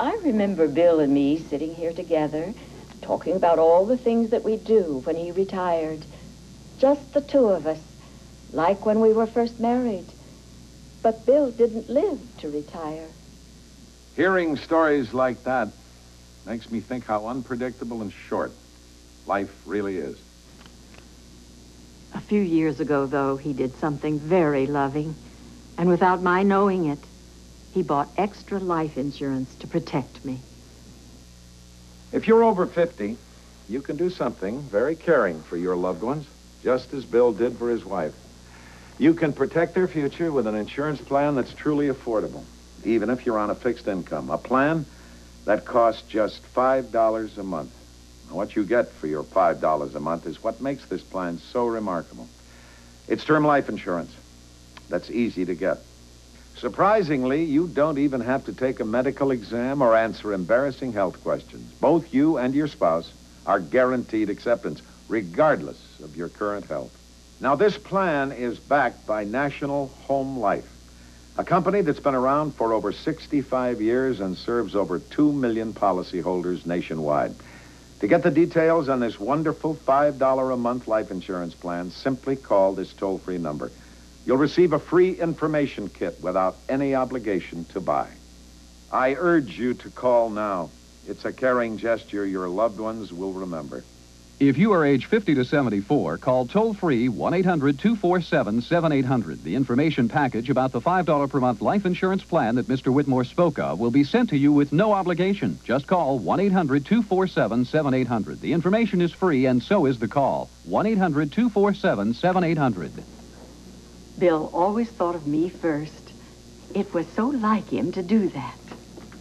I remember Bill and me sitting here together, talking about all the things that we'd do when he retired. Just the two of us, like when we were first married. But Bill didn't live to retire. Hearing stories like that makes me think how unpredictable and short life really is. A few years ago, though, he did something very loving. And without my knowing it, he bought extra life insurance to protect me. If you're over 50, you can do something very caring for your loved ones, just as Bill did for his wife. You can protect their future with an insurance plan that's truly affordable, even if you're on a fixed income. A plan that costs just $5 a month. What you get for your $5 a month is what makes this plan so remarkable. It's term life insurance. That's easy to get. Surprisingly, you don't even have to take a medical exam or answer embarrassing health questions. Both you and your spouse are guaranteed acceptance, regardless of your current health. Now, this plan is backed by National Home Life, a company that's been around for over 65 years and serves over 2 million policyholders nationwide. To get the details on this wonderful $5 a month life insurance plan, simply call this toll-free number. You'll receive a free information kit without any obligation to buy. I urge you to call now. It's a caring gesture your loved ones will remember. If you are age 50 to 74, call toll free 1 800 247 7800. The information package about the $5 per month life insurance plan that Mr. Whitmore spoke of will be sent to you with no obligation. Just call 1 800 247 7800. The information is free and so is the call 1 800 247 7800. Bill always thought of me first. It was so like him to do that.